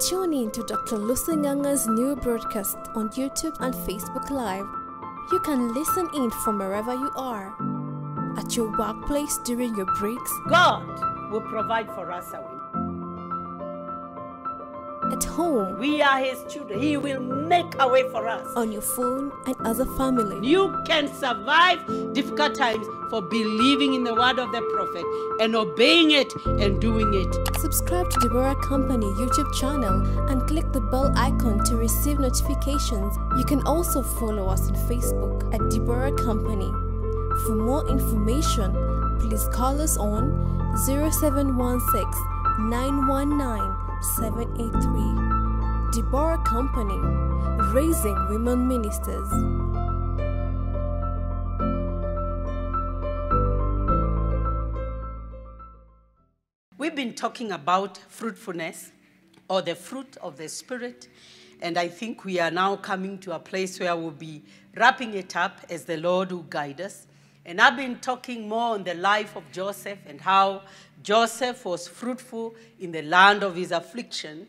Tune in to Dr. Lucy Ng'ang'a's new broadcast on YouTube and Facebook Live. You can listen in from wherever you are. At your workplace during your breaks, God will provide for us. At home, We are His children. He will make a way for us. on your phone, and as a family. You can survive difficult times for believing in the word of the prophet and obeying it and doing it. Subscribe to Deborah Company YouTube channel and click the bell icon to receive notifications. You can also follow us on Facebook at Deborah Company. For more information, please call us on 0716 919 783. Deborah Company, raising women ministers. We've been talking about fruitfulness or the fruit of the Spirit, and I think we are now coming to a place where we'll be wrapping it up as the Lord will guide us. And I've been talking more on the life of Joseph and how Joseph was fruitful in the land of his affliction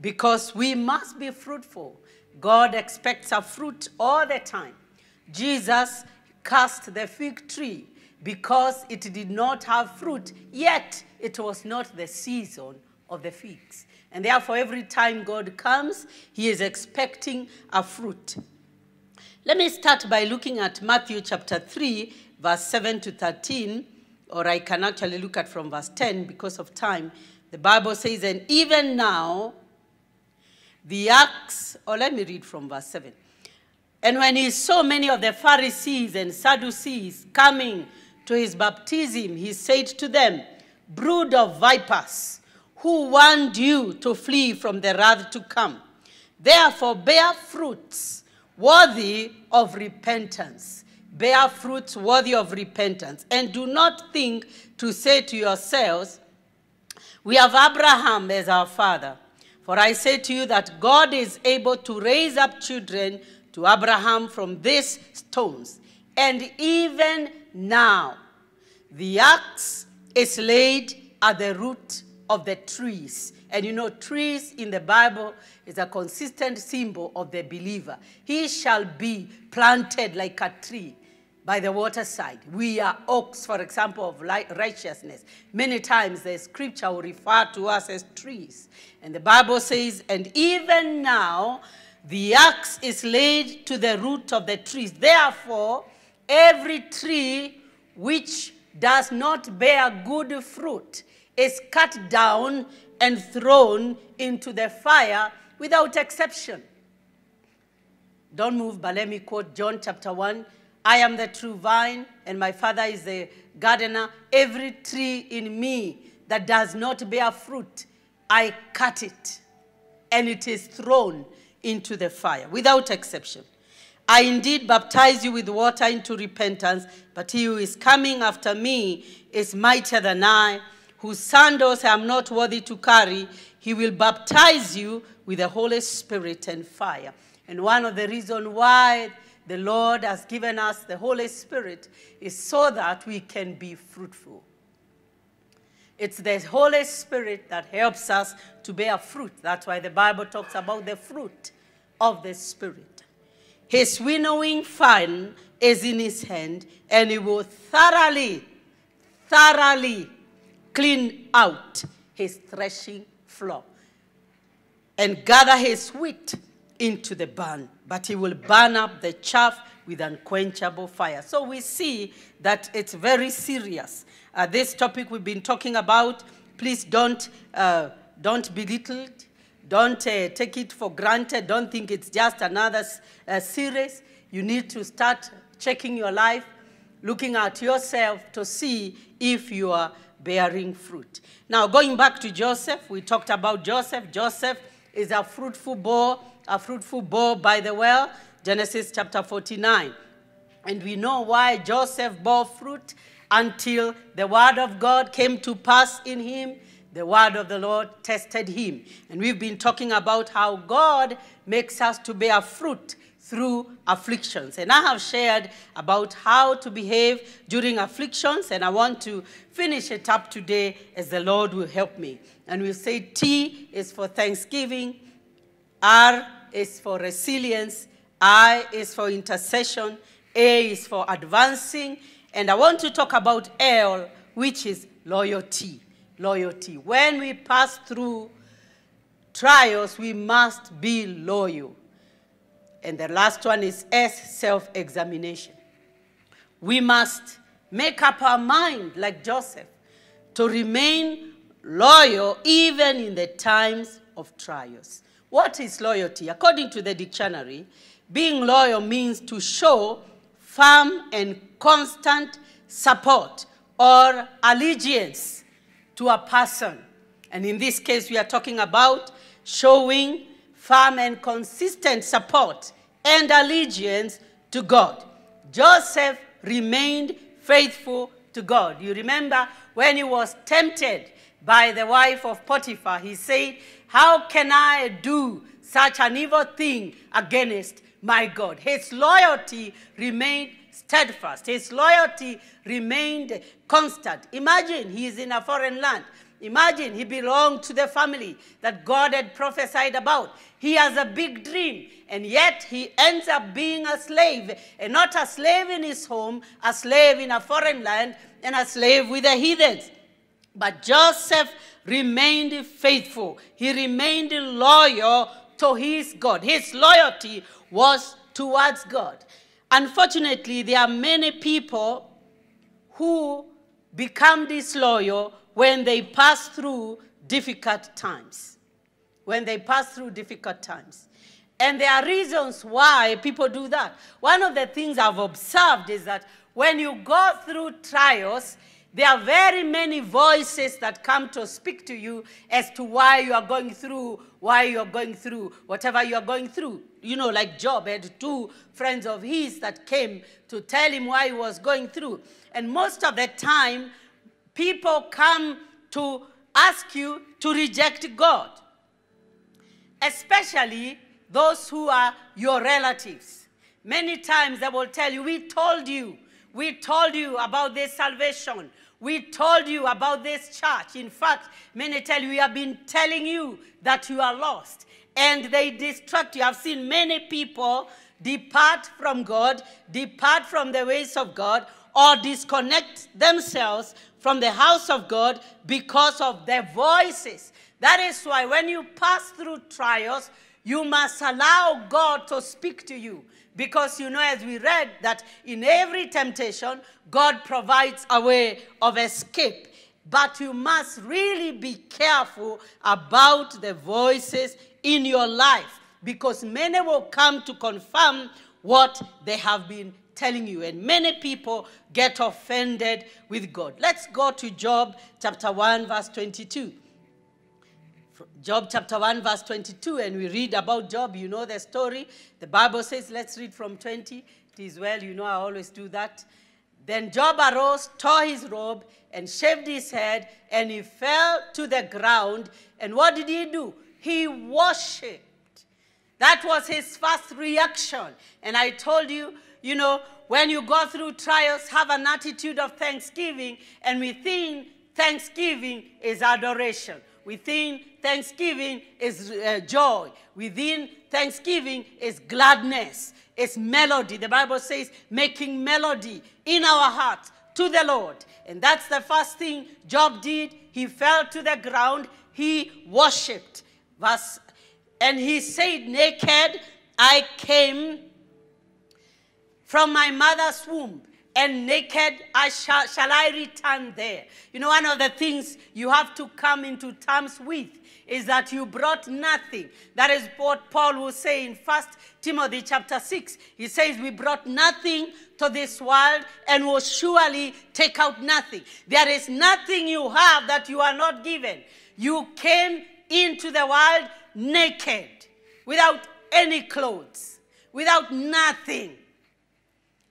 because we must be fruitful. God expects a fruit all the time. Jesus cast the fig tree because it did not have fruit, yet it was not the season of the figs. And therefore, every time God comes, he is expecting a fruit. Let me start by looking at Matthew chapter 3, verse 7 to 13, or I can actually look at from verse 10 because of time. The Bible says, And even now, the axe, or let me read from verse 7. And when he saw many of the Pharisees and Sadducees coming to his baptism, he said to them, Brood of vipers, who warned you to flee from the wrath to come? Therefore, bear fruits worthy of repentance. Bear fruits worthy of repentance. And do not think to say to yourselves, we have Abraham as our father. For I say to you that God is able to raise up children to Abraham from these stones. And even now, the axe is laid at the root of the trees. And you know, trees in the Bible is a consistent symbol of the believer. He shall be planted like a tree by the waterside. We are oaks, for example, of righteousness. Many times the scripture will refer to us as trees. And the Bible says, and even now the axe is laid to the root of the trees. Therefore, every tree which does not bear good fruit is cut down and thrown into the fire without exception. Don't move, but let me quote John chapter 1. I am the true vine, and my Father is the gardener. Every tree in me that does not bear fruit, I cut it, and it is thrown into the fire without exception. I indeed baptize you with water into repentance, but he who is coming after me is mightier than I, whose sandals I am not worthy to carry. He will baptize you with the Holy Spirit and fire. And one of the reasons why the Lord has given us the Holy Spirit is so that we can be fruitful. It's the Holy Spirit that helps us to bear fruit. That's why the Bible talks about the fruit of the Spirit. His winnowing fan is in his hand, and he will thoroughly, thoroughly clean out his threshing floor and gather his wheat into the barn, but he will burn up the chaff with unquenchable fire. So we see that it's very serious. Uh, this topic we've been talking about, please don't, uh, don't belittle it. Don't uh, take it for granted. Don't think it's just another uh, series. You need to start checking your life, looking at yourself to see if you are bearing fruit. Now, going back to Joseph, we talked about Joseph. Joseph is a fruitful boar, a fruitful boar by the well, Genesis chapter 49. And we know why Joseph bore fruit until the word of God came to pass in him. The word of the Lord tested him. And we've been talking about how God makes us to bear fruit through afflictions. And I have shared about how to behave during afflictions, and I want to finish it up today as the Lord will help me. And we'll say T is for thanksgiving, R is for resilience, I is for intercession, A is for advancing, and I want to talk about L, which is loyalty. Loyalty. When we pass through trials, we must be loyal. And the last one is S, self examination. We must make up our mind, like Joseph, to remain loyal even in the times of trials. What is loyalty? According to the dictionary, being loyal means to show firm and constant support or allegiance to a person. And in this case, we are talking about showing firm and consistent support and allegiance to God. Joseph remained faithful to God. You remember when he was tempted by the wife of Potiphar, he said, How can I do such an evil thing against my God? His loyalty remained steadfast, his loyalty remained constant. Imagine he is in a foreign land. Imagine he belonged to the family that God had prophesied about. He has a big dream, and yet he ends up being a slave, and not a slave in his home, a slave in a foreign land, and a slave with the heathens. But Joseph remained faithful. He remained loyal to his God. His loyalty was towards God. Unfortunately, there are many people who become disloyal when they pass through difficult times. When they pass through difficult times. And there are reasons why people do that. One of the things I've observed is that when you go through trials, there are very many voices that come to speak to you as to why you are going through, why you are going through, whatever you are going through. You know, like Job had two friends of his that came to tell him why he was going through. And most of the time, people come to ask you to reject God, especially those who are your relatives. Many times they will tell you, We told you, we told you about this salvation. We told you about this church. In fact, many tell you, we have been telling you that you are lost. And they distract you. I've seen many people depart from God, depart from the ways of God, or disconnect themselves from the house of God because of their voices. That is why when you pass through trials, you must allow God to speak to you. Because you know, as we read, that in every temptation, God provides a way of escape. But you must really be careful about the voices in your life because many will come to confirm what they have been telling you. And many people get offended with God. Let's go to Job chapter 1, verse 22. Job chapter 1, verse 22, and we read about Job. You know the story. The Bible says, let's read from 20. It is well, you know, I always do that. Then Job arose, tore his robe, and shaved his head, and he fell to the ground. And what did he do? He worshiped. That was his first reaction. And I told you, you know, when you go through trials, have an attitude of thanksgiving, and within thanksgiving is adoration. Within thanksgiving is uh, joy. Within thanksgiving is gladness. It's melody. The Bible says, making melody in our hearts to the Lord. And that's the first thing Job did. He fell to the ground. He worshipped. Verse, and he said, Naked I came from my mother's womb, and naked I shall, shall I return there. You know, one of the things you have to come into terms with is that you brought nothing. That is what Paul will say in First Timothy chapter 6. He says, We brought nothing to this world and will surely take out nothing. There is nothing you have that you are not given. You came into the world naked, without any clothes, without nothing.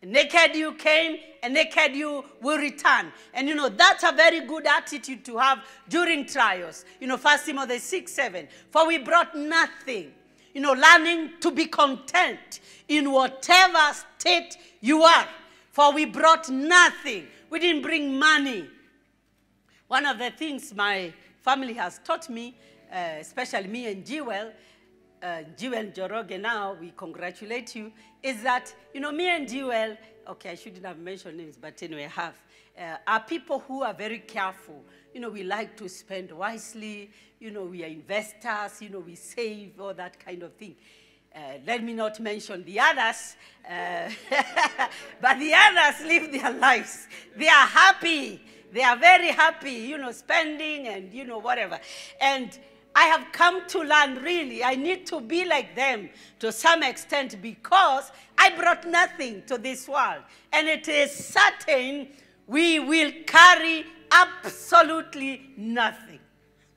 Naked you came, and naked you will return. And you know, that's a very good attitude to have during trials. You know, First Timothy 6 7. For we brought nothing. You know, learning to be content in whatever state you are. For we brought nothing, we didn't bring money. One of the things my family has taught me, uh, especially me and Jewel, uh, Jewel Njoroge now, we congratulate you, is that, you know, me and Jewel, okay, I shouldn't have mentioned names, but anyway, I have, uh, are people who are very careful. You know, we like to spend wisely, you know, we are investors, you know, we save, all that kind of thing. Uh, let me not mention the others, uh, but the others live their lives. They are happy. They are very happy, you know, spending and, you know, whatever. And I have come to learn really, I need to be like them to some extent because I brought nothing to this world. And it is certain we will carry absolutely nothing.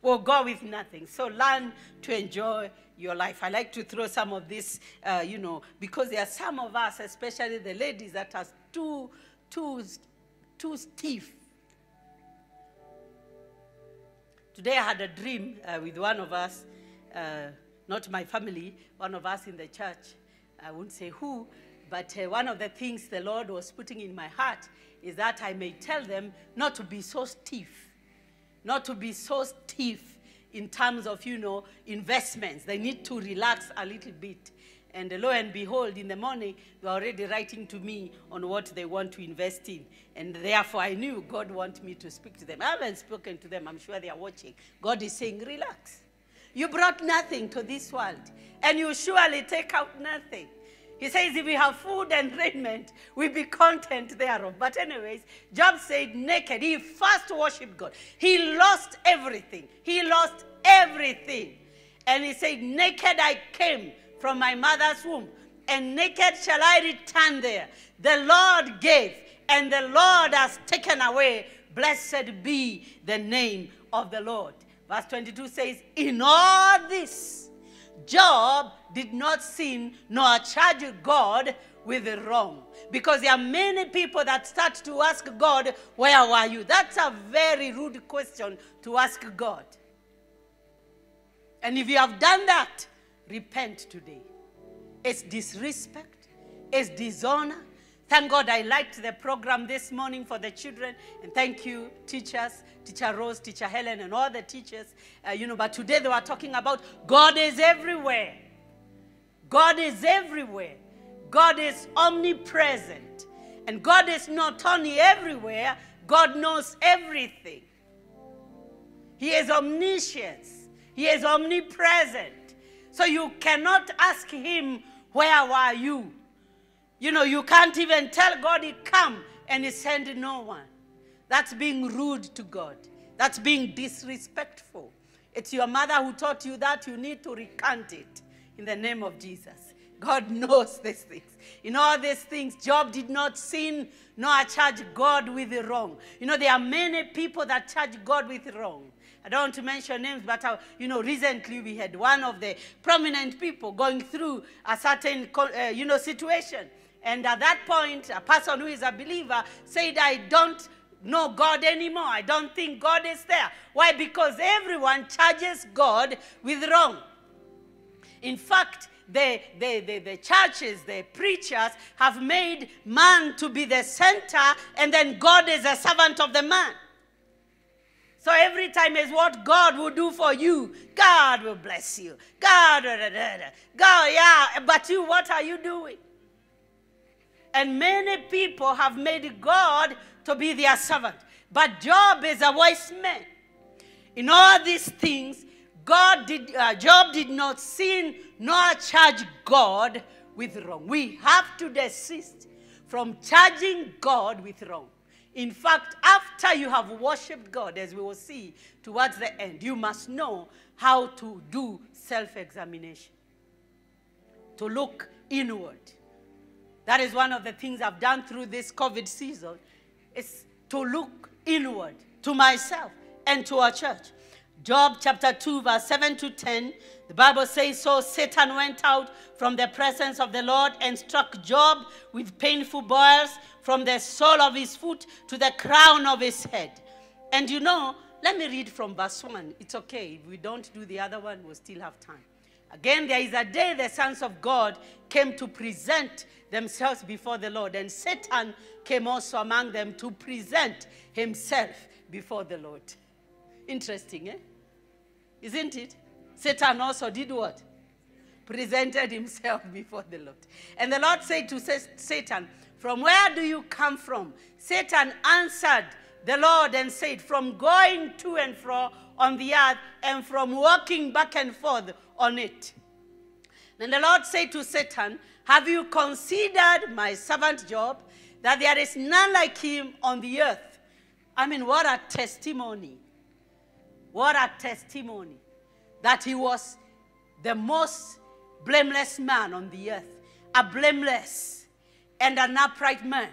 We'll go with nothing. So learn to enjoy your life. I like to throw some of this, uh, you know, because there are some of us, especially the ladies, that are too, too, too stiff. Today I had a dream uh, with one of us, uh, not my family, one of us in the church. I won't say who, but uh, one of the things the Lord was putting in my heart is that I may tell them not to be so stiff, not to be so stiff in terms of, you know, investments. They need to relax a little bit. And lo and behold, in the morning, they were already writing to me on what they want to invest in. And therefore, I knew God wanted me to speak to them. I haven't spoken to them. I'm sure they are watching. God is saying, relax. You brought nothing to this world, and you surely take out nothing. He says, if we have food and raiment, we be content thereof. But, anyways, Job said, naked. He first worshiped God. He lost everything. He lost everything. And he said, Naked I came from my mother's womb, and naked shall I return there. The Lord gave, and the Lord has taken away. Blessed be the name of the Lord. Verse 22 says, In all this, Job did not sin nor charge God with wrong. Because there are many people that start to ask God, Where were you? That's a very rude question to ask God. And if you have done that, repent today. It's disrespect, it's dishonor. Thank God I liked the program this morning for the children. And thank you, teachers, Teacher Rose, Teacher Helen, and all the teachers. Uh, you know, but today they were talking about God is everywhere. God is everywhere. God is omnipresent. And God is not only everywhere, God knows everything. He is omniscience. He is omnipresent. So you cannot ask him, Where were you? You know, you can't even tell God he come and he send no one. That's being rude to God. That's being disrespectful. It's your mother who taught you that. You need to recant it in the name of Jesus. God knows these things. In all these things, Job did not sin nor charge God with the wrong. You know, there are many people that charge God with wrong. I don't want to mention names, but uh, you know, recently we had one of the prominent people going through a certain, uh, you know, situation. And at that point, a person who is a believer said, I don't know God anymore. I don't think God is there. Why? Because everyone charges God with wrong. In fact, the, the, the, the, churches, the preachers have made man to be the center, and then God is a servant of the man. So every time is what God will do for you. God will bless you. God, da, da, da, God, yeah. But you, what are you doing? And many people have made God to be their servant. But Job is a wise man. In all these things, God did, uh, Job did not sin nor charge God with wrong. We have to desist from charging God with wrong. In fact, after you have worshiped God, as we will see towards the end, you must know how to do self examination, to look inward. That is one of the things I've done through this COVID season, is to look inward to myself and to our church. Job chapter 2, verse 7 to 10, the Bible says, So Satan went out from the presence of the Lord and struck Job with painful boils from the sole of his foot to the crown of his head. And you know, let me read from verse 1. It's okay. If we don't do the other one, we'll still have time. Again, there is a day the sons of God came to present themselves before the Lord, and Satan came also among them to present himself before the Lord. Interesting, eh? Isn't it? Satan also did what? Presented himself before the Lord. And the Lord said to Satan, From where do you come from? Satan answered the Lord and said, From going to and fro on the earth and from walking back and forth on it. Then the Lord said to Satan, Have you considered my servant Job, that there is none like him on the earth? I mean, what a testimony. What a testimony that he was the most blameless man on the earth, a blameless and an upright man,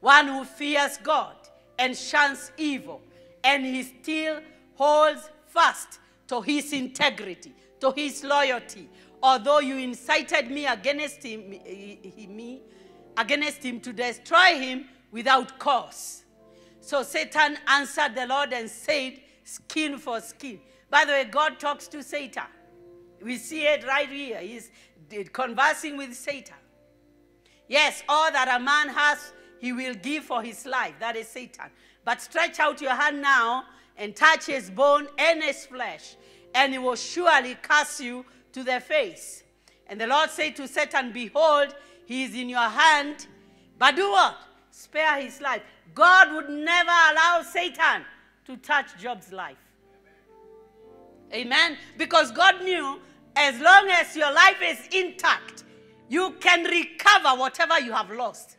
one who fears God and shuns evil, and he still holds fast to his integrity, to his loyalty. Although you incited me against him, me, against him to destroy him without cause. So Satan answered the Lord and said, skin for skin. By the way, God talks to Satan. We see it right here. He's conversing with Satan. Yes, all that a man has, he will give for his life. That is Satan. But stretch out your hand now and touch his bone and his flesh, and he will surely cast you to the face. And the Lord said to Satan, Behold, he is in your hand, but do what? Spare his life. God would never allow Satan to touch Job's life. Amen. Because God knew as long as your life is intact, you can recover whatever you have lost.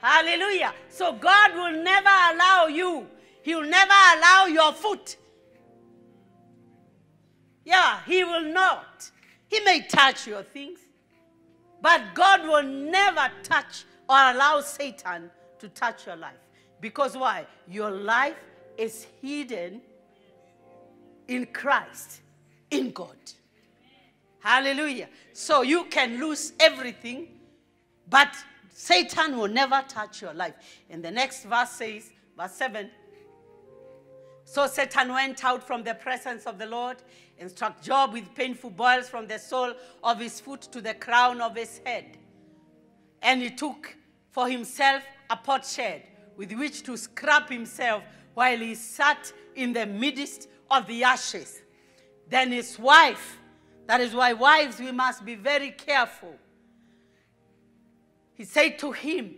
Hallelujah. So God will never allow you, He will never allow your foot. Yeah, He will not. He may touch your things, but God will never touch or allow Satan to touch your life. Because why? Your life is hidden in Christ, in God. Hallelujah. So you can lose everything, but Satan will never touch your life. And the next verse says, verse 7 So Satan went out from the presence of the Lord and struck Job with painful boils from the sole of his foot to the crown of his head. And he took for himself a potsherd with which to scrap himself while he sat in the midst of the ashes. Then his wife, that is why, wives, we must be very careful. He said to him,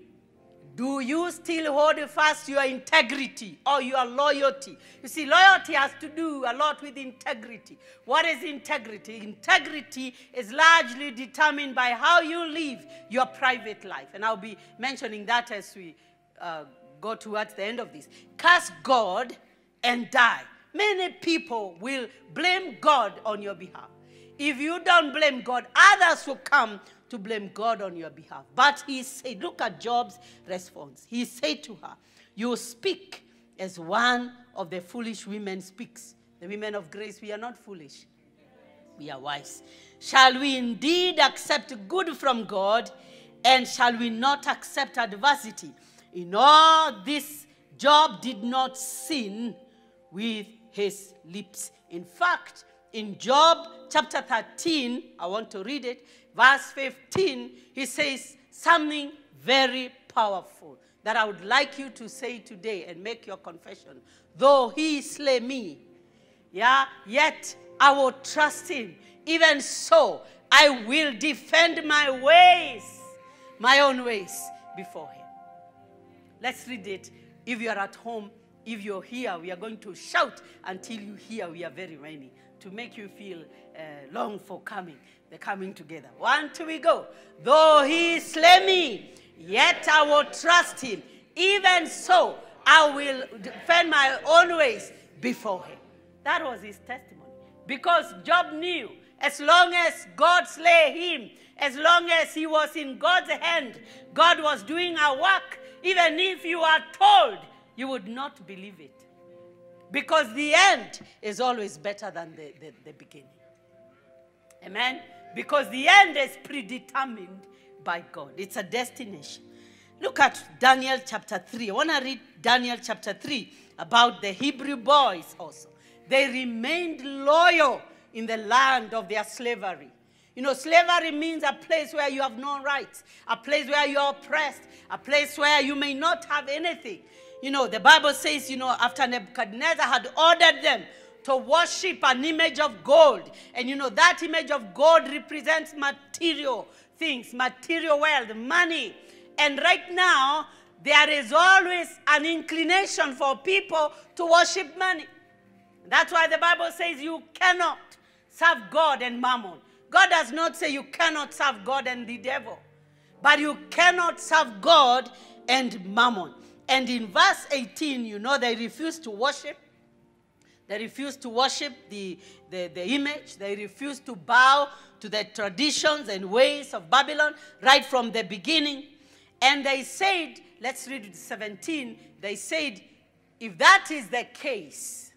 Do you still hold fast your integrity or your loyalty? You see, loyalty has to do a lot with integrity. What is integrity? Integrity is largely determined by how you live your private life. And I'll be mentioning that as we uh, go towards the end of this. Curse God and die. Many people will blame God on your behalf. If you don't blame God, others will come to blame God on your behalf. But he said, look at Job's response. He said to her, You speak as one of the foolish women speaks. The women of grace, we are not foolish, we are wise. Shall we indeed accept good from God, and shall we not accept adversity? In all this, Job did not sin with his lips. In fact, in Job chapter 13, I want to read it, verse 15, he says something very powerful that I would like you to say today and make your confession. Though he slay me, yeah, yet I will trust him. Even so, I will defend my ways, my own ways before him. Let's read it. If you are at home, if you're here, we are going to shout until you hear we are very many to make you feel uh, long for coming. The coming together. One, two, we go. Though he slay me, yet I will trust him. Even so, I will defend my own ways before him. That was his testimony. Because Job knew as long as God slay him, as long as he was in God's hand, God was doing a work even if you are told, you would not believe it. Because the end is always better than the, the, the beginning. Amen? Because the end is predetermined by God, it's a destination. Look at Daniel chapter 3. I want to read Daniel chapter 3 about the Hebrew boys also. They remained loyal in the land of their slavery. You know, slavery means a place where you have no rights, a place where you are oppressed, a place where you may not have anything. You know, the Bible says, you know, after Nebuchadnezzar had ordered them to worship an image of gold, and you know, that image of gold represents material things, material wealth, money. And right now, there is always an inclination for people to worship money. That's why the Bible says you cannot serve God and mammon. God does not say you cannot serve God and the devil, but you cannot serve God and mammon. And in verse 18, you know, they refuse to worship. They refuse to worship the, the, the image. They refuse to bow to the traditions and ways of Babylon right from the beginning. And they said, let's read 17. They said, if that is the case,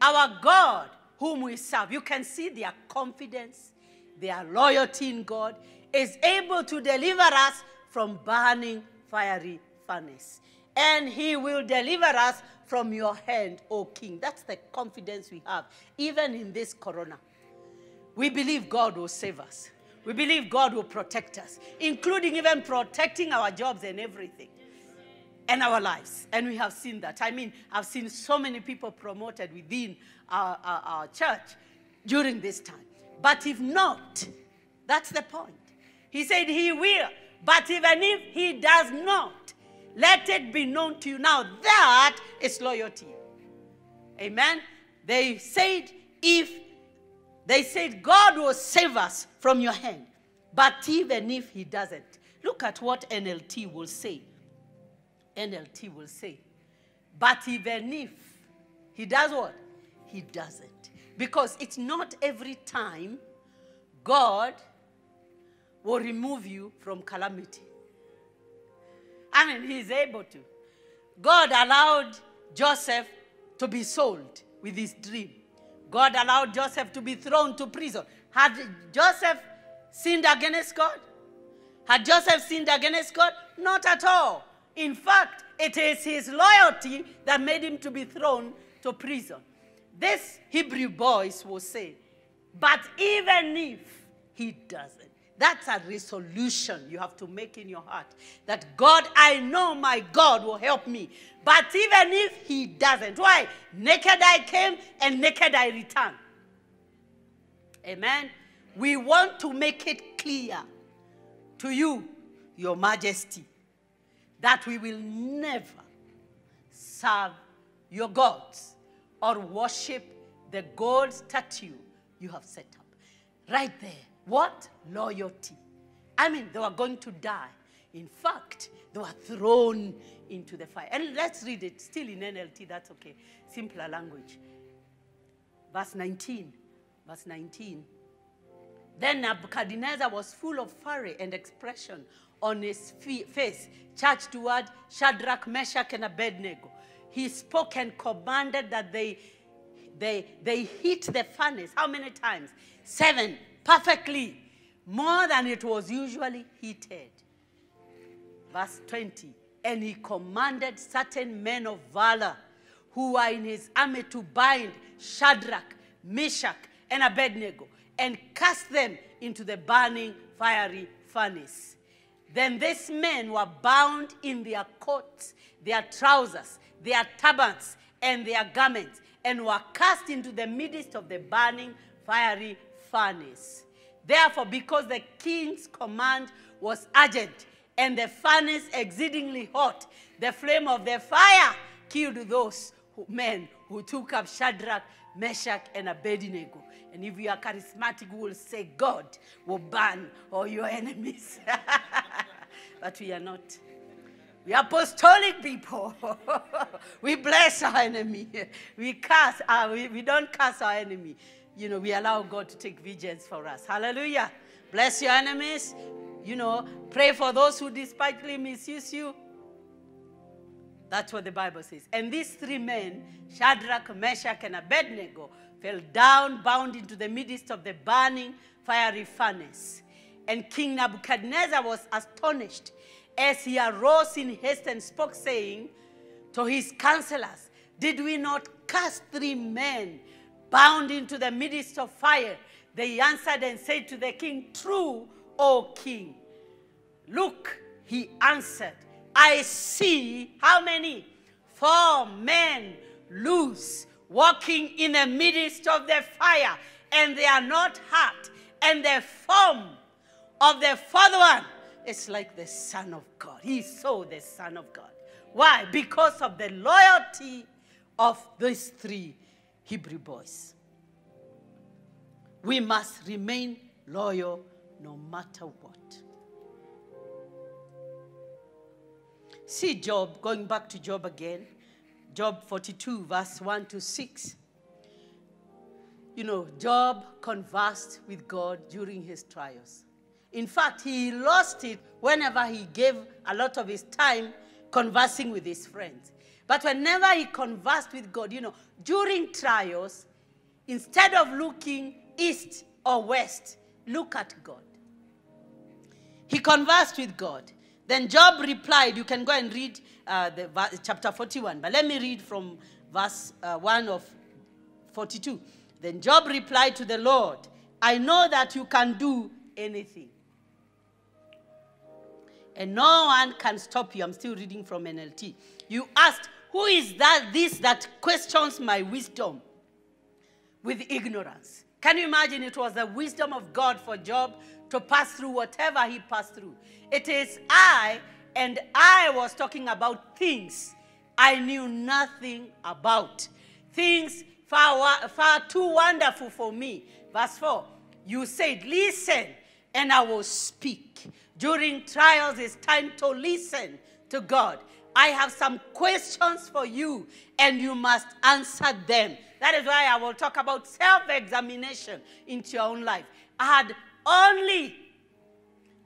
our God, whom we serve, you can see their confidence, their loyalty in God, is able to deliver us from burning fiery furnace. And he will deliver us from your hand, O King. That's the confidence we have, even in this corona. We believe God will save us. We believe God will protect us, including even protecting our jobs and everything and our lives. And we have seen that. I mean, I've seen so many people promoted within our, our, our church during this time. But if not, that's the point. He said he will. But even if he does not, let it be known to you now that is loyalty. Amen. They said, if they said, God will save us from your hand. But even if he doesn't, look at what NLT will say. NLT will say, but even if he does what? He doesn't. Because it's not every time God will remove you from calamity. Mean, he's able to. God allowed Joseph to be sold with his dream. God allowed Joseph to be thrown to prison. Had Joseph sinned against God? Had Joseph sinned against God? Not at all. In fact, it is his loyalty that made him to be thrown to prison. This Hebrew boys will say, but even if he doesn't, that's a resolution you have to make in your heart. That God, I know my God will help me. But even if he doesn't, why? Naked I came and naked I return. Amen. We want to make it clear to you, your majesty, that we will never serve your gods or worship the gold statue you have set up. Right there. What? Loyalty. I mean, they were going to die. In fact, they were thrown into the fire. And let's read it still in NLT, that's okay. Simpler language. Verse 19. Verse 19. Then Nebuchadnezzar was full of fury and expression on his face, charged toward Shadrach, Meshach, and Abednego. He spoke and commanded that they, they, they hit the furnace. How many times? Seven, perfectly, more than it was usually heated. Verse 20. And he commanded certain men of valor who were in his army to bind Shadrach, Meshach, and Abednego and cast them into the burning fiery furnace. Then these men were bound in their coats, their trousers, their turbans, and their garments, and were cast into the midst of the burning fiery furnace. Therefore, because the king's command was urgent and the furnace exceedingly hot, the flame of the fire killed those who, men who took up Shadrach, Meshach, and Abednego. And if you are charismatic, we will say, God will burn all your enemies. but we are not. We are apostolic people. we bless our enemy. We curse. Uh, we, we don't curse our enemy. You know, we allow God to take vengeance for us. Hallelujah. Bless your enemies. You know, pray for those who despitefully misuse you. That's what the Bible says. And these three men, Shadrach, Meshach, and Abednego, fell down, bound into the midst of the burning fiery furnace. And King Nebuchadnezzar was astonished as he arose in haste and spoke, saying to his counselors, Did we not cast three men bound into the midst of fire? They answered and said to the king, True, O king. Look, he answered, I see how many? Four men loose, walking in the midst of the fire, and they are not hurt. And the form of the fourth one is like the Son of God. He saw the Son of God. Why? Because of the loyalty of these three Hebrew boys. We must remain loyal no matter what. See Job, going back to Job again, Job 42, verse 1 to 6. You know, Job conversed with God during his trials. In fact, he lost it whenever he gave a lot of his time conversing with his friends. But whenever he conversed with God, you know, during trials, instead of looking east or west, look at God. He conversed with God. Then Job replied, you can go and read uh, the, chapter 41, but let me read from verse uh, 1 of 42. Then Job replied to the Lord, I know that you can do anything. And no one can stop you. I'm still reading from NLT. You asked, Who is that this that questions my wisdom with ignorance? Can you imagine it was the wisdom of God for Job to pass through whatever he passed through? It is I, and I was talking about things I knew nothing about. Things far, far too wonderful for me. Verse 4 You said, Listen, and I will speak. During trials, it's time to listen to God. I have some questions for you, and you must answer them. That is why I will talk about self examination into your own life. I had only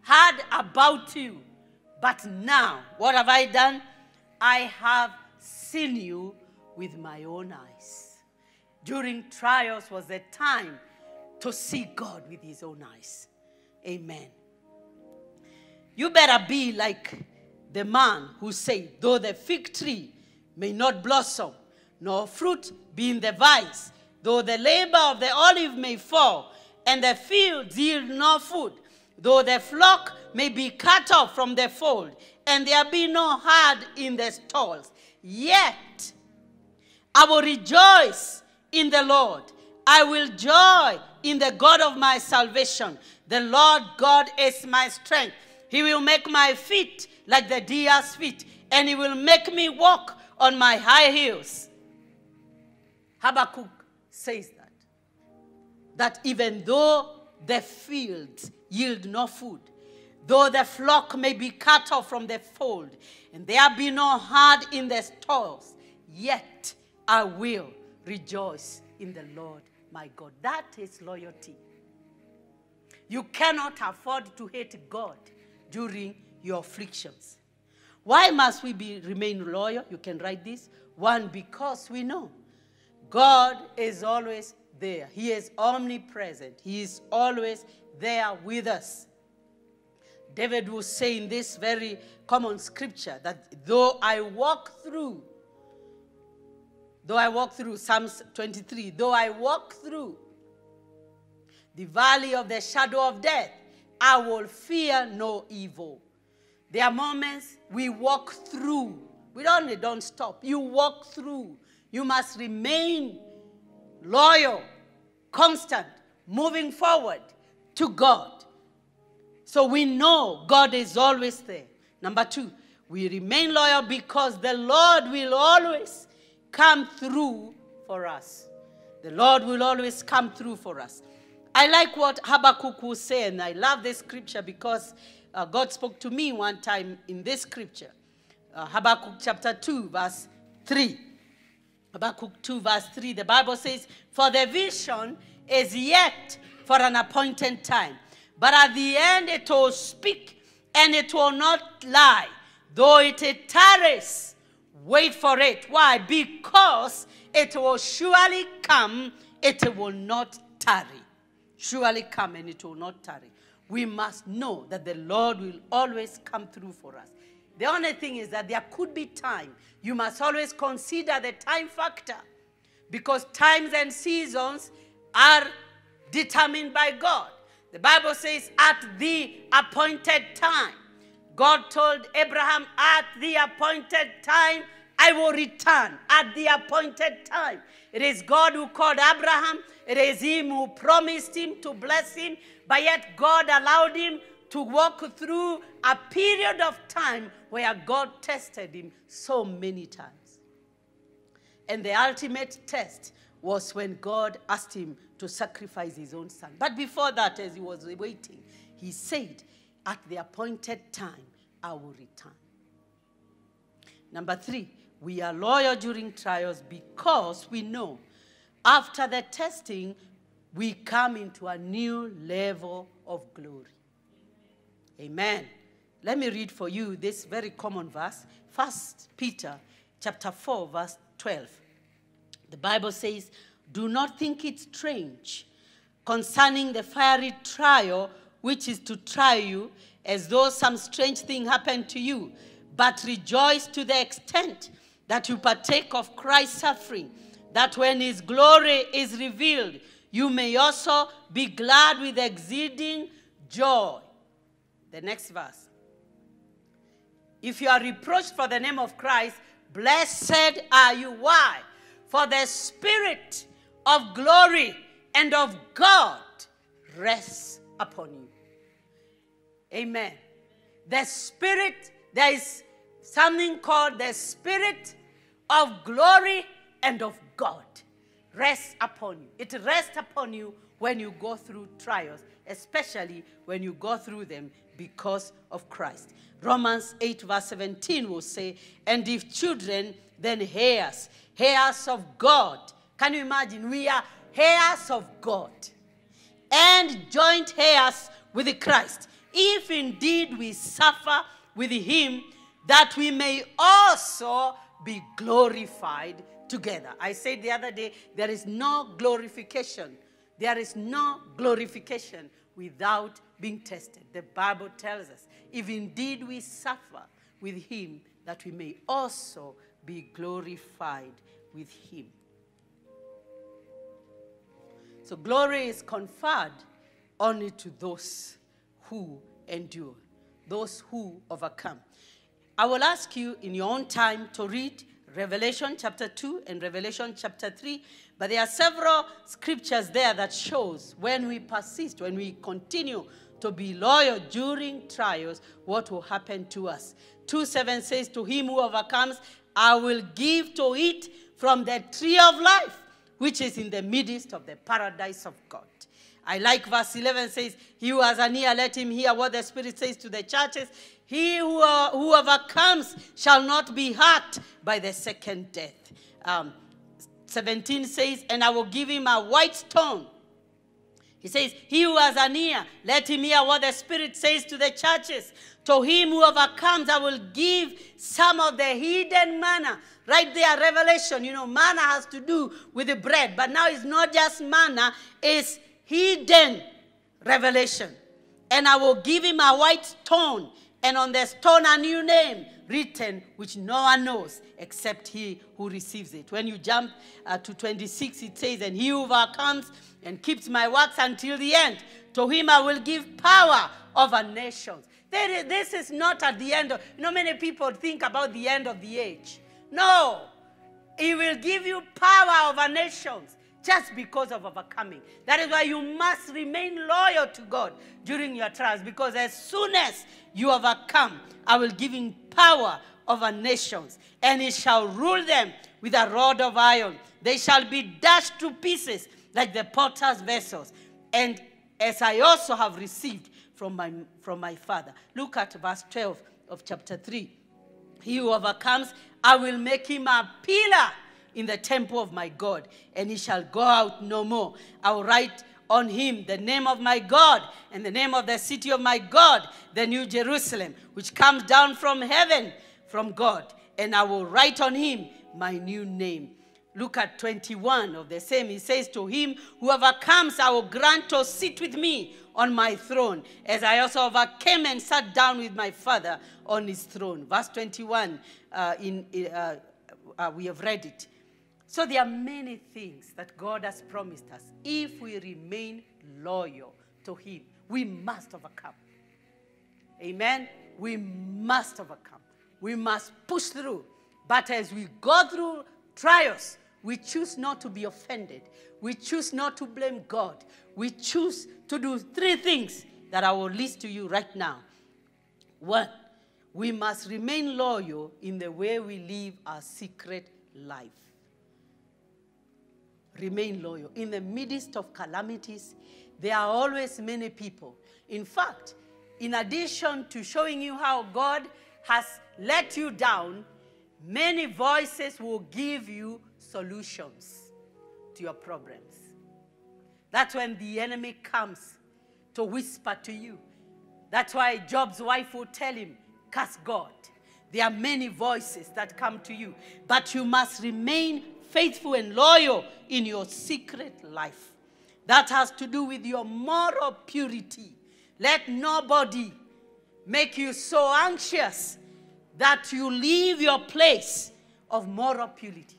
heard about you. But now, what have I done? I have seen you with my own eyes. During trials was the time to see God with his own eyes. Amen. You better be like the man who said, Though the fig tree may not blossom, nor fruit be in the vines, though the labor of the olive may fall, and the fields yield no food, though the flock may be cut off from the fold, and there be no herd in the stalls, yet I will rejoice in the Lord. I will joy in the God of my salvation. The Lord God is my strength. He will make my feet like the deer's feet, and he will make me walk on my high heels. Habakkuk says that. That even though the fields yield no food, though the flock may be cut off from the fold, and there be no herd in the stalls, yet I will rejoice in the Lord my God. That is loyalty. You cannot afford to hate God during your afflictions. Why must we be, remain loyal? You can write this. One, because we know God is always there. He is omnipresent. He is always there with us. David will say in this very common scripture that though I walk through, though I walk through, Psalms 23, though I walk through the valley of the shadow of death, I will fear no evil. There are moments we walk through. We only don't stop. You walk through. You must remain loyal, constant, moving forward to God. So we know God is always there. Number two, we remain loyal because the Lord will always come through for us. The Lord will always come through for us. I like what Habakkuk was saying. I love this scripture because uh, God spoke to me one time in this scripture. Uh, Habakkuk chapter 2, verse 3. Habakkuk 2, verse 3, the Bible says, For the vision is yet for an appointed time, but at the end it will speak and it will not lie. Though it tarries, wait for it. Why? Because it will surely come, it will not tarry. Surely come and it will not tarry. We must know that the Lord will always come through for us. The only thing is that there could be time. You must always consider the time factor because times and seasons are determined by God. The Bible says, at the appointed time. God told Abraham, at the appointed time, I will return. At the appointed time. It is God who called Abraham. It is Him who promised him to bless him. But yet, God allowed him to walk through a period of time where God tested him so many times. And the ultimate test was when God asked him to sacrifice his own son. But before that, as he was waiting, he said, At the appointed time, I will return. Number three, we are loyal during trials because we know after the testing, we come into a new level of glory. Amen. Let me read for you this very common verse. First Peter chapter 4, verse 12. The Bible says, Do not think it strange concerning the fiery trial which is to try you, as though some strange thing happened to you, but rejoice to the extent that you partake of Christ's suffering, that when his glory is revealed, you may also be glad with exceeding joy. The next verse. If you are reproached for the name of Christ, blessed are you. Why? For the Spirit of glory and of God rests upon you. Amen. The Spirit, there is something called the Spirit of glory and of God rests upon you. It rests upon you when you go through trials, especially when you go through them because of Christ. Romans 8, verse 17 will say, And if children, then heirs, heirs of God. Can you imagine? We are heirs of God and joint heirs with Christ. If indeed we suffer with him, that we may also be glorified together. I said the other day, there is no glorification. There is no glorification without being tested. The Bible tells us, if indeed we suffer with him, that we may also be glorified with him. So glory is conferred only to those who endure, those who overcome. I will ask you in your own time to read Revelation chapter 2 and Revelation chapter 3. But there are several scriptures there that shows when we persist, when we continue to be loyal during trials, what will happen to us. 2 7 says, To him who overcomes, I will give to eat from the tree of life, which is in the midst of the paradise of God. I like verse 11 says, He who has an ear, let him hear what the Spirit says to the churches. He who, uh, who overcomes shall not be hurt by the second death. Um, 17 says, And I will give him a white stone. He says, He who has an ear, let him hear what the Spirit says to the churches. To him who overcomes, I will give some of the hidden manna. Right there, Revelation, you know, manna has to do with the bread. But now it's not just manna, it's hidden revelation. And I will give him a white stone and on the stone a new name written which no one knows except he who receives it. When you jump uh, to 26, it says, And he overcomes and keeps my works until the end, to him I will give power over nations. This is not at the end of, you know, many people think about the end of the age. No, he will give you power over nations just because of overcoming. That is why you must remain loyal to God during your trials because as soon as you overcome, I will give him power over nations and he shall rule them with a rod of iron. They shall be dashed to pieces like the potter's vessels. And as I also have received from my, from my Father. Look at verse 12 of chapter 3. He who overcomes, I will make him a pillar in the temple of my God, and he shall go out no more. I will write on him the name of my God and the name of the city of my God, the New Jerusalem, which comes down from heaven from God. And I will write on him my new name. Look at 21 of the same. He says, To him whoever comes, I will grant to sit with me on my throne, as I also overcame and sat down with my Father on his throne. Verse 21, uh, in, uh, uh, we have read it. So there are many things that God has promised us if we remain loyal to Him. We must overcome. Amen. We must overcome. We must push through. But as we go through trials, we choose not to be offended. We choose not to blame God. We choose to do three things that I will list to you right now. One, we must remain loyal in the way we live our secret life. Remain loyal. In the midst of calamities, there are always many people. In fact, in addition to showing you how God has let you down, many voices will give you solutions to your problems. That's when the enemy comes to whisper to you. That's why Job's wife will tell him, Curse God. There are many voices that come to you, but you must remain faithful and loyal in your secret life. That has to do with your moral purity. Let nobody make you so anxious that you leave your place of moral purity,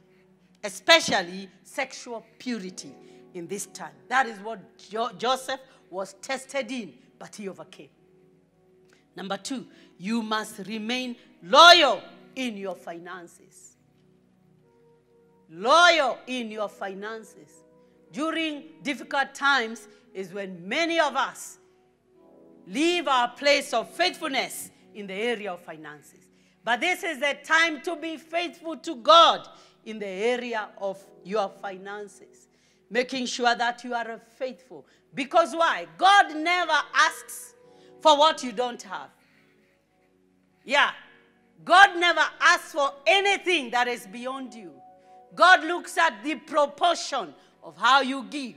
especially sexual purity in this time. That is what jo- Joseph was tested in, but he overcame. Number two, you must remain loyal in your finances. Loyal in your finances. During difficult times is when many of us leave our place of faithfulness in the area of finances. But this is the time to be faithful to God in the area of your finances, making sure that you are faithful. Because why? God never asks for what you don't have. Yeah. God never asks for anything that is beyond you. God looks at the proportion of how you give.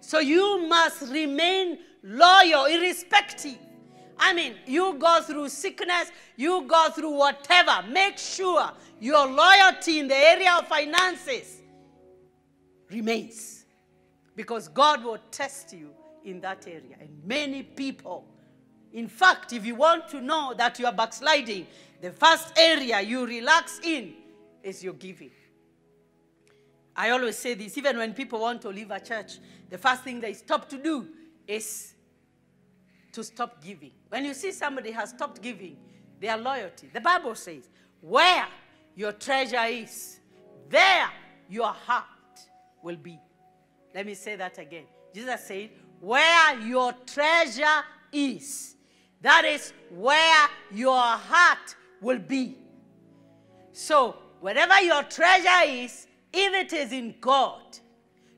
So you must remain loyal, irrespective. I mean, you go through sickness, you go through whatever. Make sure your loyalty in the area of finances remains. Because God will test you in that area. And many people, in fact, if you want to know that you are backsliding, the first area you relax in is your giving. I always say this even when people want to leave a church, the first thing they stop to do is to stop giving. When you see somebody has stopped giving, their loyalty, the Bible says, where your treasure is, there your heart will be. Let me say that again. Jesus said, where your treasure is, that is where your heart will be. So, wherever your treasure is, if it is in God,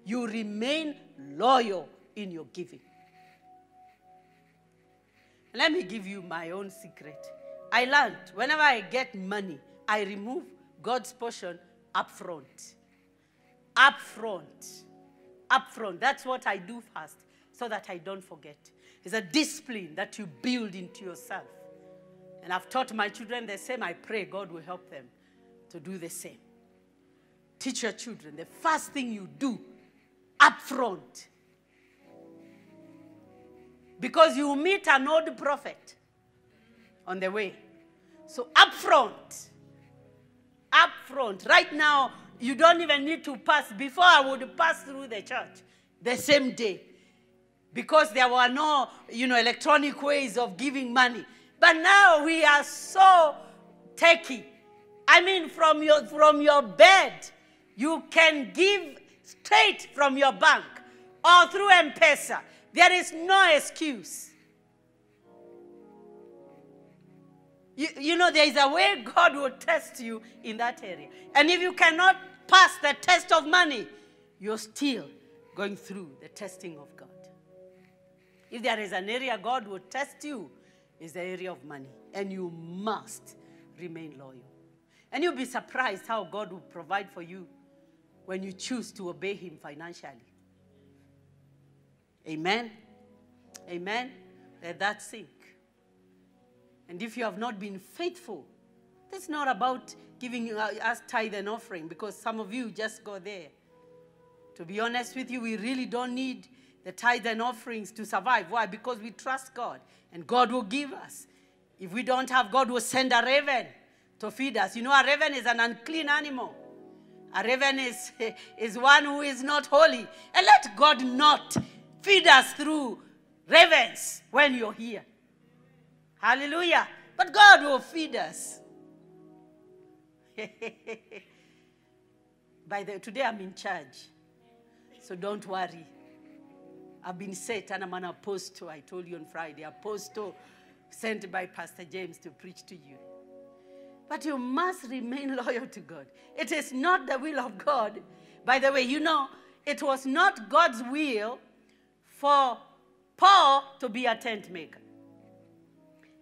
you remain loyal in your giving. Let me give you my own secret. I learned whenever I get money, I remove God's portion up front. Up front. Up front. That's what I do first so that I don't forget. It's a discipline that you build into yourself. And I've taught my children the same. I pray God will help them to do the same. Teach your children the first thing you do up front. Because you meet an old prophet on the way. So up front. Up front. Right now, you don't even need to pass. Before I would pass through the church the same day. Because there were no, you know, electronic ways of giving money. But now we are so techy. I mean, from your, from your bed, you can give straight from your bank or through M-Pesa. There is no excuse. You, you know, there is a way God will test you in that area. And if you cannot pass the test of money, you're still going through the testing of God. If there is an area God will test you, is the area of money. And you must remain loyal. And you'll be surprised how God will provide for you when you choose to obey Him financially. Amen. Amen. Let that sink. And if you have not been faithful, that's not about giving uh, us tithe and offering because some of you just go there. To be honest with you, we really don't need the tithe and offerings to survive. Why? Because we trust God and God will give us. If we don't have, God will send a raven to feed us. You know, a raven is an unclean animal. A raven is, is one who is not holy. And let God not feed us through ravens when you're here. Hallelujah. But God will feed us. By the today I'm in charge. So don't worry. I've been set and I'm an apostle. I told you on Friday, apostle sent by Pastor James to preach to you. But you must remain loyal to God. It is not the will of God. By the way, you know, it was not God's will for Paul to be a tent maker.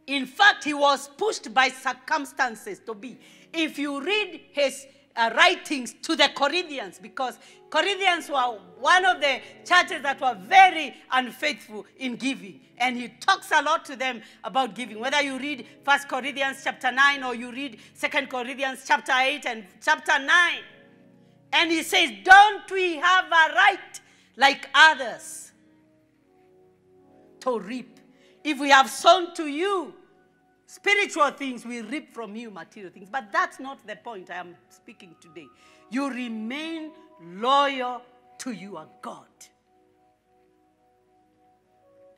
In fact, he was pushed by circumstances to be. If you read his uh, writings to the Corinthians, because Corinthians were one of the churches that were very unfaithful in giving. And he talks a lot to them about giving. Whether you read 1 Corinthians chapter 9 or you read 2 Corinthians chapter 8 and chapter 9. And he says, Don't we have a right like others to reap? If we have sown to you spiritual things, we reap from you material things. But that's not the point I am speaking today. You remain loyal to your God.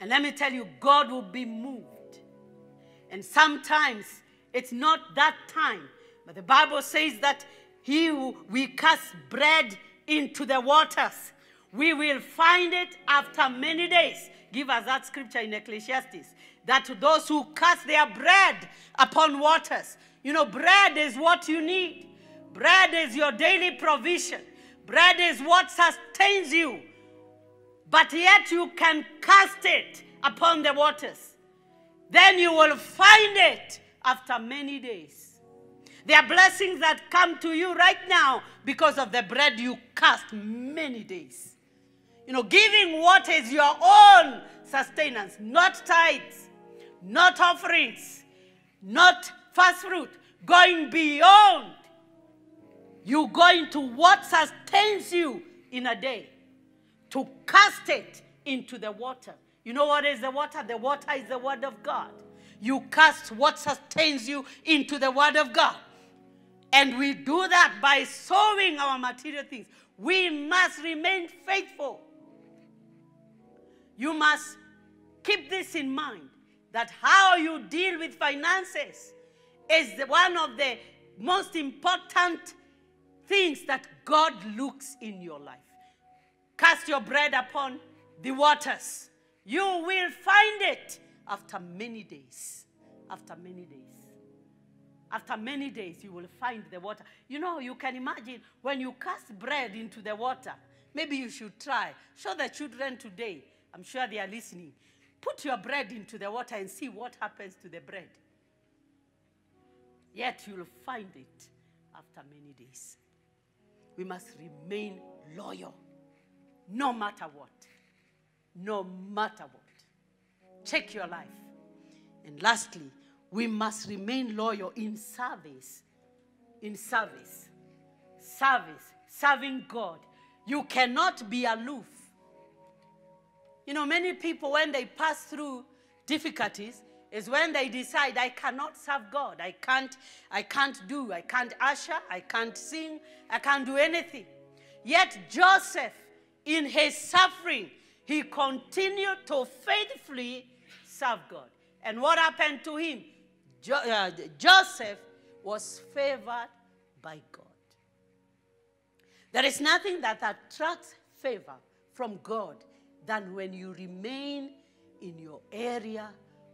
And let me tell you, God will be moved. And sometimes it's not that time, but the Bible says that he who we cast bread into the waters, we will find it after many days. Give us that scripture in Ecclesiastes that those who cast their bread upon waters, you know, bread is what you need. Bread is your daily provision. Bread is what sustains you. But yet you can cast it upon the waters. Then you will find it after many days. There are blessings that come to you right now because of the bread you cast many days. You know, giving what is your own sustenance, not tithes, not offerings, not first fruit, going beyond you go into what sustains you in a day to cast it into the water. You know what is the water? The water is the word of God. You cast what sustains you into the word of God. And we do that by sowing our material things. We must remain faithful. You must keep this in mind that how you deal with finances is one of the most important things that God looks in your life. Cast your bread upon the waters. You will find it after many days. After many days. After many days, you will find the water. You know, you can imagine when you cast bread into the water. Maybe you should try. Show the children today. I'm sure they are listening. Put your bread into the water and see what happens to the bread. Yet you'll find it after many days we must remain loyal no matter what. No matter what. Check your life. And lastly, we must remain loyal in service. In service. Service. Serving God. You cannot be aloof. You know, many people, when they pass through difficulties, is when they decide I cannot serve God. I can't, I can't do, I can't usher, I can't sing, I can't do anything. Yet Joseph, in his suffering, he continued to faithfully serve God. And what happened to him? Jo- uh, Joseph was favored by God. There is nothing that attracts favor from God than when you remain in your area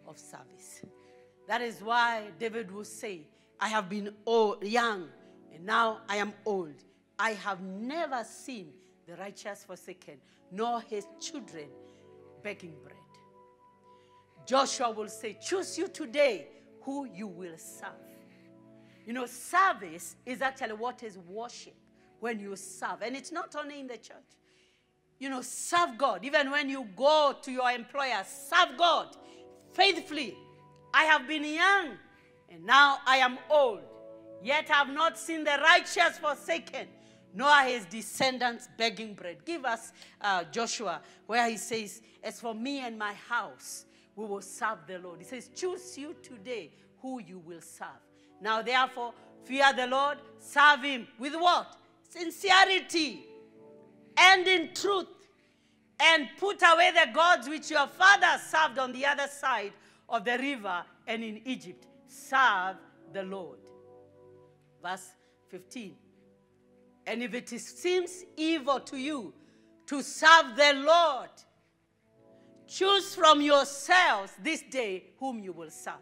of service. That is why David will say, I have been old, young, and now I am old. I have never seen the righteous forsaken, nor his children begging bread. Joshua will say, Choose you today who you will serve. You know, service is actually what is worship when you serve. And it's not only in the church. You know, serve God. Even when you go to your employer, serve God faithfully. I have been young, and now I am old. Yet I have not seen the righteous forsaken, nor his descendants begging bread. Give us uh, Joshua, where he says, As for me and my house, we will serve the Lord. He says, Choose you today who you will serve. Now, therefore, fear the Lord, serve him with what? Sincerity and in truth and put away the gods which your fathers served on the other side of the river and in Egypt. Serve the Lord. Verse 15. And if it seems evil to you to serve the Lord, choose from yourselves this day whom you will serve.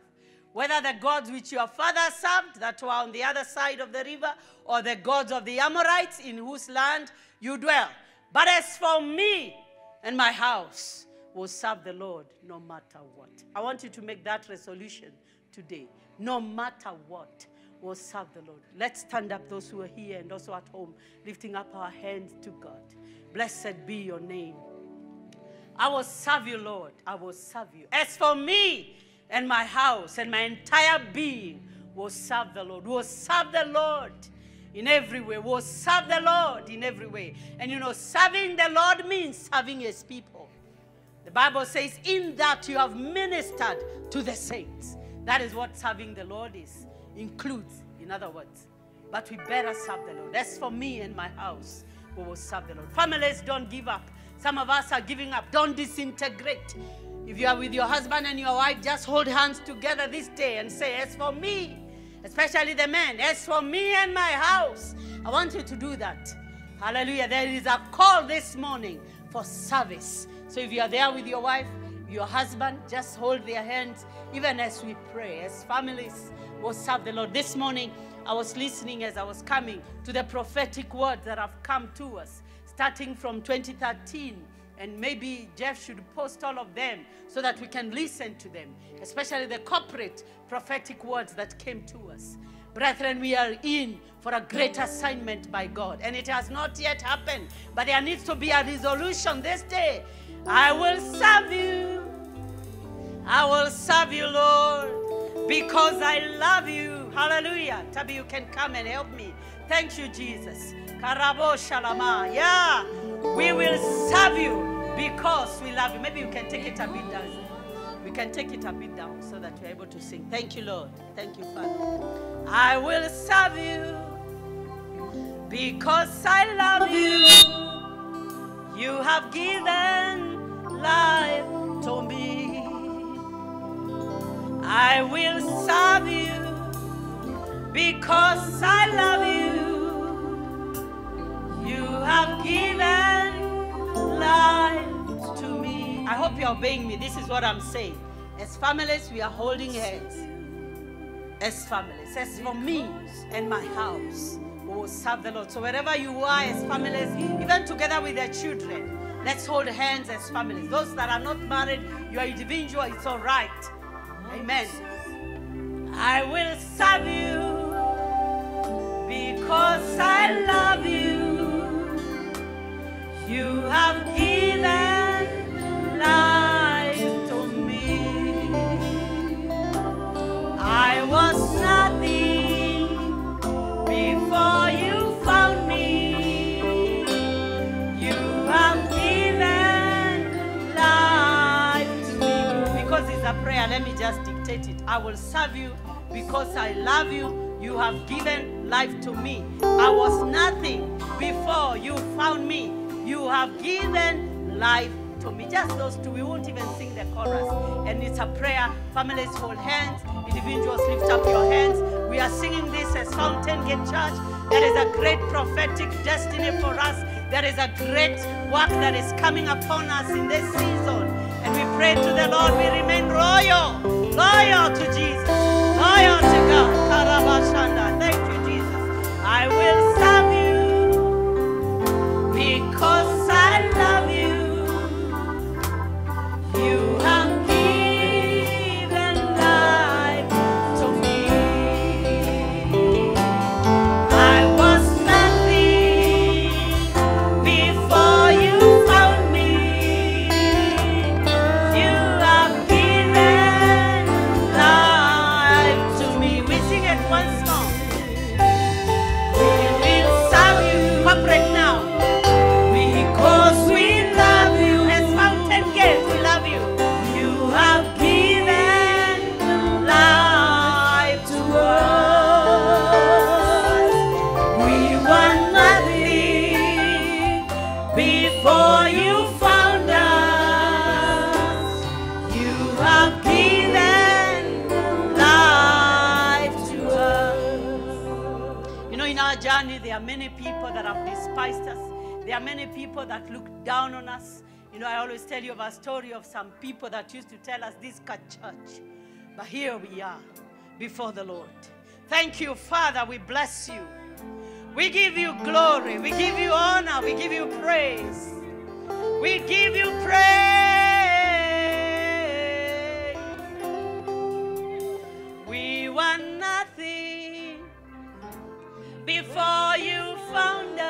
Whether the gods which your father served that were on the other side of the river, or the gods of the Amorites in whose land you dwell. But as for me and my house, will serve the Lord no matter what. I want you to make that resolution today. No matter what, will serve the Lord. Let's stand up, those who are here and also at home, lifting up our hands to God. Blessed be your name. I will serve you, Lord. I will serve you. As for me and my house and my entire being, will serve the Lord. Will serve the Lord in every way. Will serve the Lord in every way. And you know, serving the Lord means serving his people. The Bible says, in that you have ministered to the saints. That is what serving the Lord is, includes, in other words. But we better serve the Lord. As for me and my house, we will serve the Lord. Families, don't give up. Some of us are giving up. Don't disintegrate. If you are with your husband and your wife, just hold hands together this day and say, As for me, especially the men, as for me and my house, I want you to do that. Hallelujah. There is a call this morning for service. So if you are there with your wife, your husband, just hold their hands, even as we pray, as families will serve the Lord. This morning, I was listening as I was coming to the prophetic words that have come to us, starting from 2013. And maybe Jeff should post all of them so that we can listen to them, especially the corporate prophetic words that came to us. Brethren, we are in for a great assignment by God, and it has not yet happened. But there needs to be a resolution this day. I will serve you. I will serve you, Lord, because I love you. Hallelujah. Tabi, you can come and help me. Thank you, Jesus. Karabo shalama. Yeah. We will serve you because we love you. Maybe you can take it a bit down. We can take it a bit down so that we're able to sing. Thank you, Lord. Thank you, Father. I will serve you because I love you. You have given life to me. I will serve you because I love you. You have given to me. I hope you're obeying me. This is what I'm saying. As families, we are holding hands. As families, as for me and my house, we will serve the Lord. So wherever you are as families, even together with their children, let's hold hands as families. Those that are not married, you are individual, it's all right. Amen. I will serve you because I love you. You have given life to me. I was nothing before you found me. You have given life to me. Because it's a prayer, let me just dictate it. I will serve you because I love you. You have given life to me. I was nothing before you found me. You have given life to me. Just those two. We won't even sing the chorus. And it's a prayer. Families hold hands. Individuals lift up your hands. We are singing this as Fountain Gate Church. There is a great prophetic destiny for us. There is a great work that is coming upon us in this season. And we pray to the Lord. We remain royal, loyal to Jesus, loyal to God. Thank you, Jesus. I will serve there are many people that have despised us. There are many people that look down on us. You know, I always tell you of a story of some people that used to tell us this church. But here we are before the Lord. Thank you, Father. We bless you. We give you glory. We give you honor. We give you praise. We give you praise. Found us.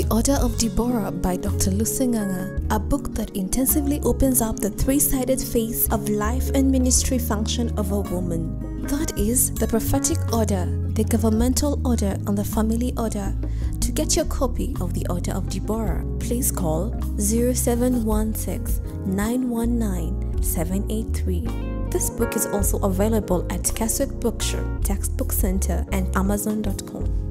The Order of Deborah by Dr. Lucy Lusinganga, a book that intensively opens up the three sided face of life and ministry function of a woman. That is the prophetic order, the governmental order, and the family order. To get your copy of the Order of Deborah, please call 0716 919 783. This book is also available at Keswick Bookshop, Textbook Center, and Amazon.com.